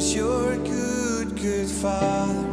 Cause you're good, good father.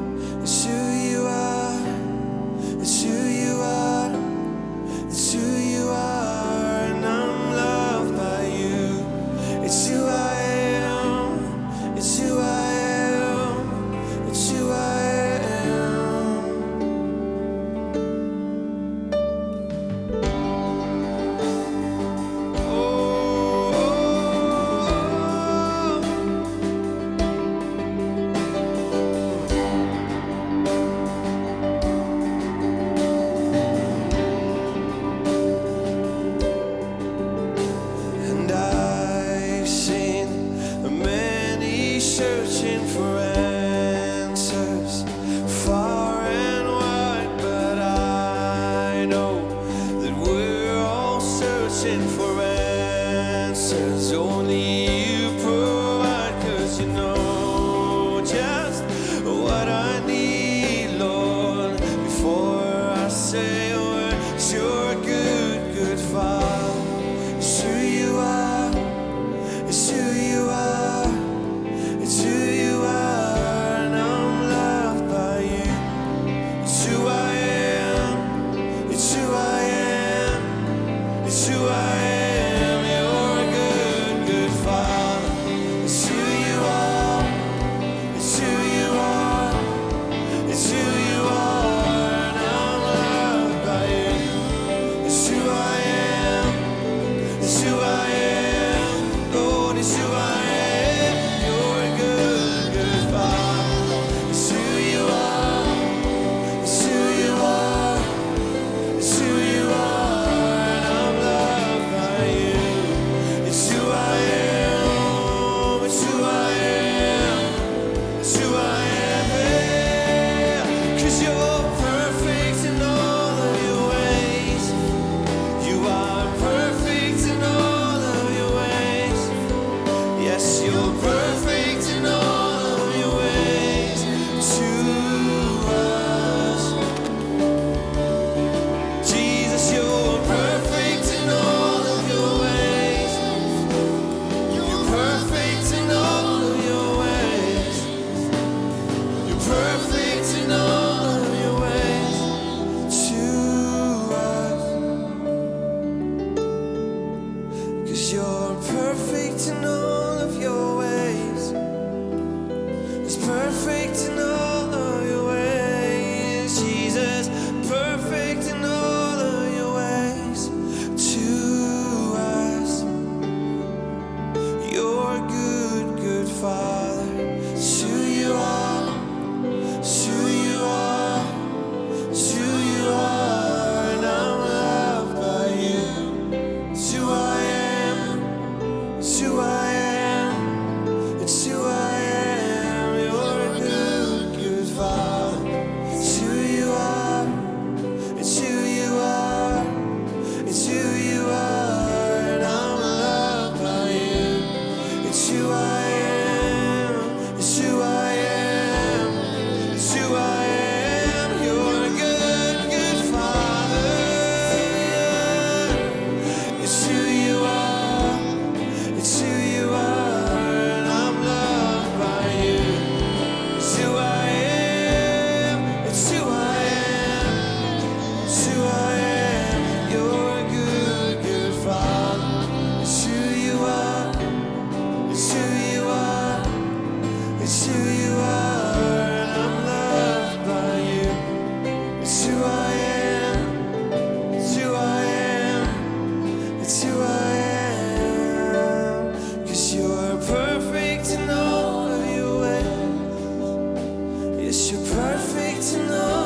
It's your perfect to know.